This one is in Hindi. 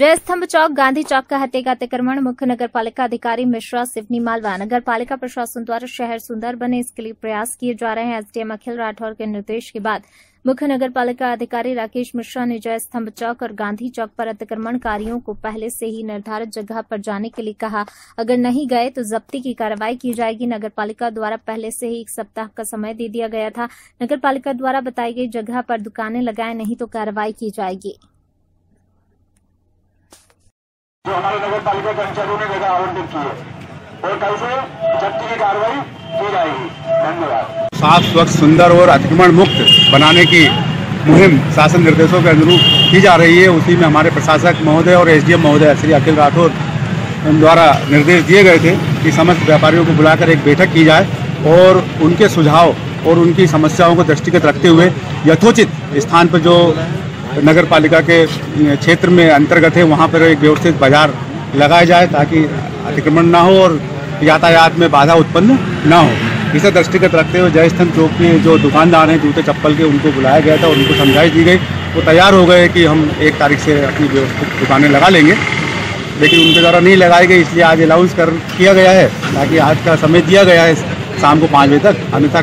जय स्तंभ चौक, गांधी चौक का हत्या अतिक्रमण मुख्य नगर पालिका अधिकारी मिश्रा सिवनी मालवा। नगर पालिका प्रशासन द्वारा शहर सुंदर बने, इसके लिए प्रयास किए जा रहे हैं। एसडीएम अखिल राठौर के निर्देश के बाद मुख्य नगर पालिका अधिकारी राकेश मिश्रा ने जय स्तंभ चौक और गांधी चौक पर अतिक्रमणकारियों को पहले से ही निर्धारित जगह पर जाने के लिए कहा। अगर नहीं गए तो जब्ती की कार्रवाई की जाएगी। नगर पालिका द्वारा पहले से ही एक सप्ताह का समय दे दिया गया था। नगर पालिका द्वारा बताई गई जगह पर दुकानें लगाए, नहीं तो कार्रवाई की जाएगी। जो हमारे नगर पालिका कर्मचारियों ने जगह आवंटित की है। और कल से जब्ती की कार्रवाई की जाएगी। धन्यवाद। साफ़, स्वच्छ, सुंदर और अतिक्रमण मुक्त बनाने की मुहिम शासन निर्देशों के अनुरूप की जा रही है। उसी में हमारे प्रशासक महोदय और एसडीएम महोदय श्री अखिल राठौर द्वारा निर्देश दिए गए थे कि समस्त व्यापारियों को बुलाकर एक बैठक की जाए और उनके सुझाव और उनकी समस्याओं को दृष्टिगत रखते हुए यथोचित स्थान पर जो नगर पालिका के क्षेत्र में अंतर्गत है, वहाँ पर एक व्यवस्थित बाज़ार लगाया जाए ताकि अतिक्रमण ना हो और यातायात में बाधा उत्पन्न ना हो। इसे दृष्टिगत रखते हुए जय स्तंभ चौक के जो दुकानदार हैं, जूते चप्पल के, उनको बुलाया गया था और उनको समझाई दी गई। वो तैयार हो गए कि हम एक तारीख से अपनी व्यवस्थित दुकानें लगा लेंगे, लेकिन उनके द्वारा नहीं लगाई गई, इसलिए आज अलाउंस कर, किया गया है, ताकि आज का समय दिया गया है, शाम को पाँच बजे तक, अन्यथा